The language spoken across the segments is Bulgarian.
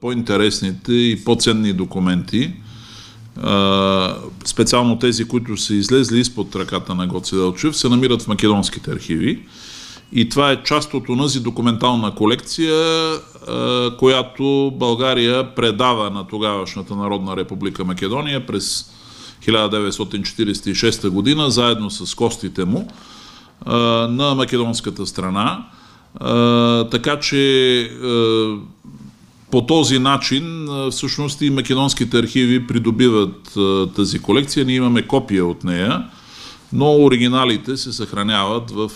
По-интересните и по-ценни документи, специално тези, които са излезли изпод ръката на Гоце Делчев, се намират в македонските архиви. И това е част от онази документална колекция, която България предава на тогавашната Народна република Македония през 1946 година, заедно с костите му, на македонската страна. Така че по този начин всъщност и македонските архиви придобиват тази колекция. Ние имаме копия от нея, но оригиналите се съхраняват в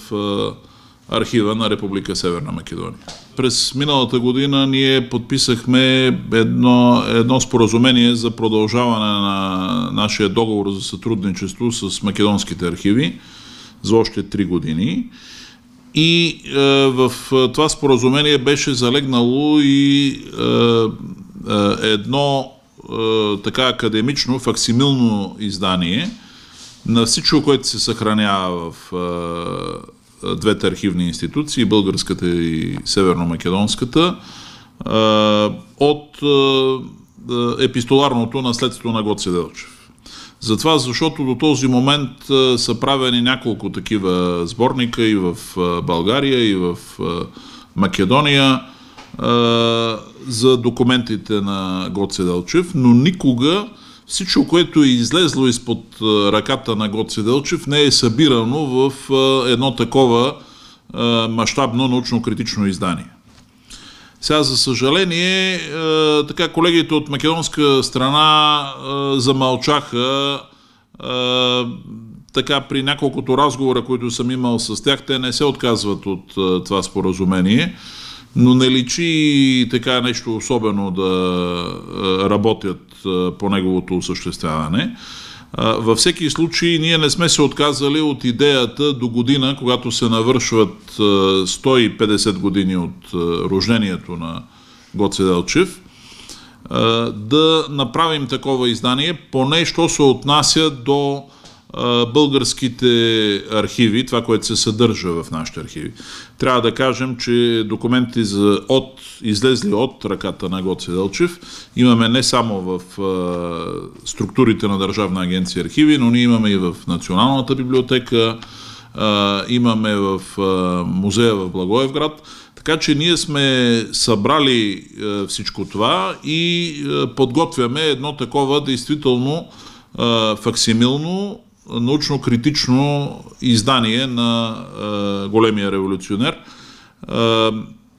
архива на Република Северна Македония. През миналата година ние подписахме едно, едно споразумение за продължаване на нашия договор за сътрудничество с македонските архиви за още три години. И е, в това споразумение беше залегнало и е, е, едно е, така академично факсимилно издание на всичко, което се съхранява в е, двете архивни институции, българската и северно-македонската, е, от е, епистоларното наследство на Гоце Делчев. Затова, защото до този момент са правени няколко такива сборника и в България, и в Македония за документите на Гоце Делчев, но никога всичко, което е излезло изпод ръката на Гоце Делчев, не е събирано в едно такова мащабно научно-критично издание. Сега, за съжаление, е, така колегите от македонска страна е, замълчаха е, така при няколкото разговора, които съм имал с тях, те не се отказват от това споразумение, но не личи така нещо особено да работят по неговото осъществяване. Във всеки случай ние не сме се отказали от идеята до година, когато се навършват 150 години от рождението на Гоце Делчев, да направим такова издание, поне що се отнася до българските архиви, това, което се съдържа в нашите архиви. Трябва да кажем, че документи за от, излезли от ръката на Гоце Делчев имаме не само в структурите на Държавна агенция архиви, но ние имаме и в Националната библиотека, имаме в музея в Благоевград. Така че ние сме събрали всичко това и подготвяме едно такова действително факсимилно научно-критично издание на е, големия революционер. Е,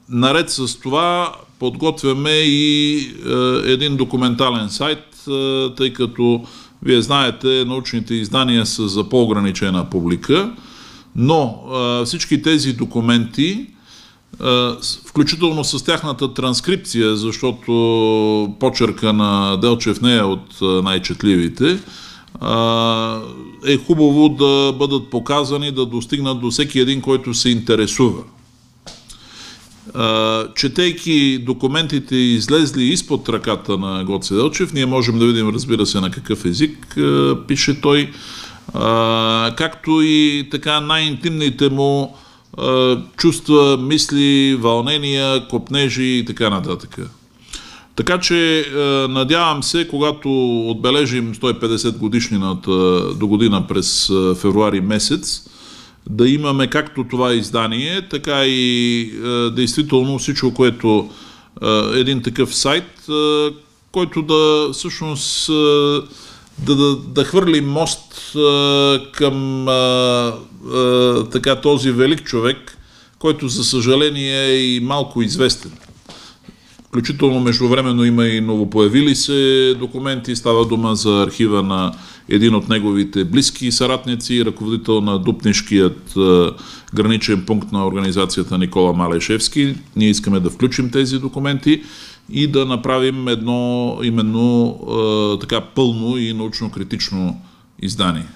наред с това подготвяме и е, един документален сайт, е, тъй като вие знаете, научните издания са за по-ограничена публика, но е, всички тези документи е, включително с тяхната транскрипция, защото почерка на Делчев не е от най-четливите, е хубаво да бъдат показани, да достигнат до всеки един, който се интересува. Четейки документите излезли изпод ръката на Гоце Делчев, ние можем да видим, разбира се, на какъв език пише той, както и така най-интимните му чувства, мисли, вълнения, копнежи и така нататък. Така че е, надявам се, когато отбележим 150 годишнината до година през е, февруари месец, да имаме както това издание, така и е, действително всичко, което един такъв сайт, който да всъщност да, да, да хвърли мост към така този велик човек, който за съжаление е и малко известен. Включително междувременно има и новопоявили се документи. Става дума за архива на един от неговите близки съратници, ръководител на Дупнишкият е, граничен пункт на организацията Никола Малешевски. Ние искаме да включим тези документи и да направим едно именно е, така пълно и научно-критично издание.